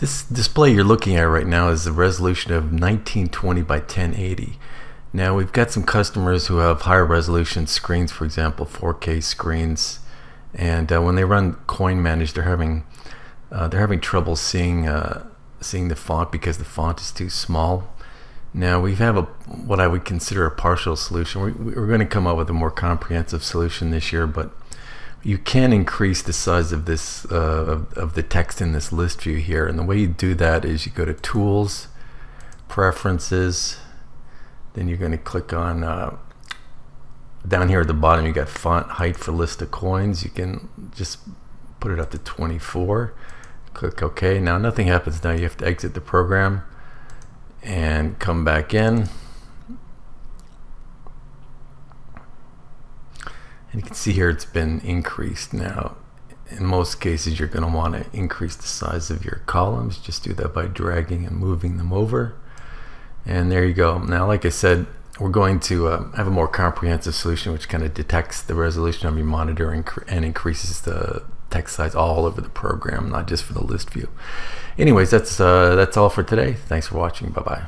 This display you're looking at right now is a resolution of 1920 by 1080. Now we've got some customers who have higher resolution screens, for example, 4K screens, and uh, when they run CoinManage, they're having uh, they're having trouble seeing uh, seeing the font because the font is too small. Now we have a what I would consider a partial solution. We're, we're going to come up with a more comprehensive solution this year, but you can increase the size of this uh, of, of, the text in this list view here and the way you do that is you go to tools preferences then you're going to click on uh, down here at the bottom you got font height for list of coins you can just put it up to 24 click OK now nothing happens. Now you have to exit the program and come back in And you can see here it's been increased now. In most cases, you're going to want to increase the size of your columns. Just do that by dragging and moving them over. And there you go. Now, like I said, we're going to uh, have a more comprehensive solution which kind of detects the resolution of your monitor and, and increases the text size all over the program, not just for the list view. Anyways, that's uh, that's all for today. Thanks for watching. Bye bye.